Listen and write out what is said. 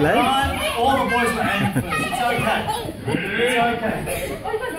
Len? Ryan, all the boys were aiming first. It's okay. It's okay.